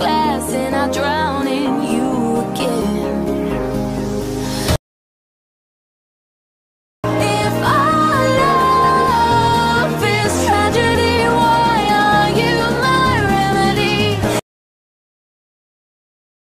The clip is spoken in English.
glass and I drown.